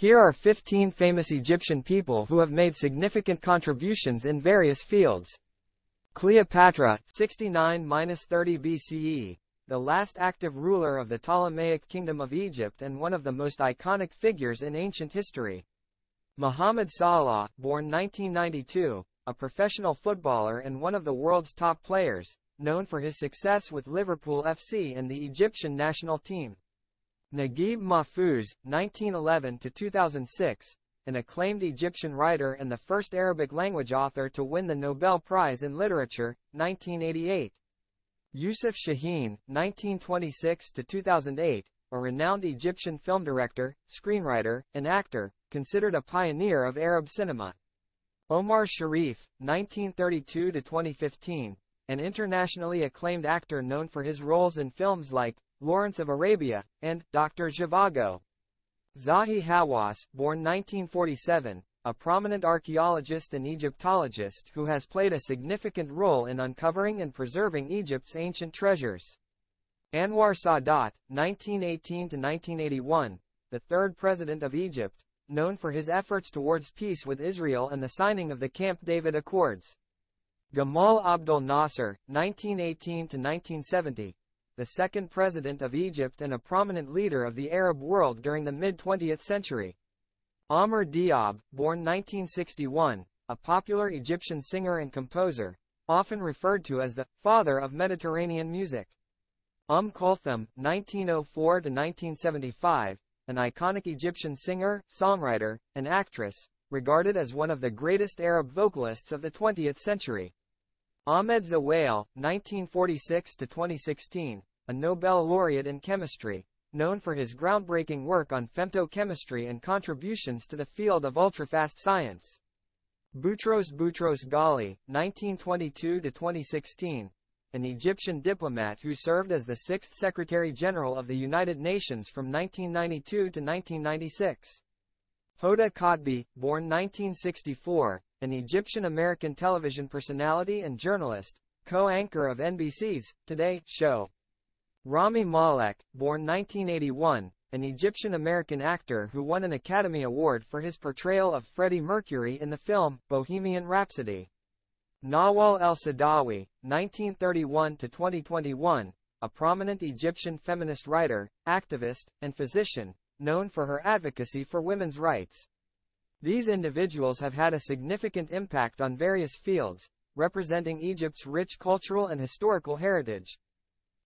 Here are 15 famous Egyptian people who have made significant contributions in various fields. Cleopatra, 69-30 BCE, the last active ruler of the Ptolemaic Kingdom of Egypt and one of the most iconic figures in ancient history. Mohamed Salah, born 1992, a professional footballer and one of the world's top players, known for his success with Liverpool FC and the Egyptian national team. Naguib Mahfouz, 1911-2006, an acclaimed Egyptian writer and the first Arabic language author to win the Nobel Prize in Literature, 1988. Youssef Chahine, 1926-2008, a renowned Egyptian film director, screenwriter, and actor, considered a pioneer of Arab cinema. Omar Sharif, 1932-2015, an internationally acclaimed actor known for his roles in films like Lawrence of Arabia, and Dr. Zhivago. Zahi Hawass, born 1947, a prominent archaeologist and Egyptologist who has played a significant role in uncovering and preserving Egypt's ancient treasures. Anwar Sadat, 1918-1981, the third president of Egypt, known for his efforts towards peace with Israel and the signing of the Camp David Accords. Gamal Abdel Nasser, 1918-1970, the second president of Egypt and a prominent leader of the Arab world during the mid-20th century. Amr Diab, born 1961, a popular Egyptian singer and composer, often referred to as the father of Mediterranean music. Umm Kulthum, 1904-1975, an iconic Egyptian singer, songwriter, and actress, regarded as one of the greatest Arab vocalists of the 20th century. Ahmed Zewail, 1946-2016, a Nobel laureate in chemistry, known for his groundbreaking work on femtochemistry and contributions to the field of ultrafast science. Boutros Boutros Ghali, 1922-2016, an Egyptian diplomat who served as the sixth Secretary General of the United Nations from 1992 to 1996. Hoda Kotb, born 1964, an Egyptian-American television personality and journalist, co-anchor of NBC's Today show. Rami Malek, born 1981, an Egyptian-American actor who won an Academy Award for his portrayal of Freddie Mercury in the film Bohemian Rhapsody. Nawal el-Saadawi, 1931-2021, a prominent Egyptian feminist writer, activist, and physician, known for her advocacy for women's rights. These individuals have had a significant impact on various fields, representing Egypt's rich cultural and historical heritage.